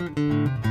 Música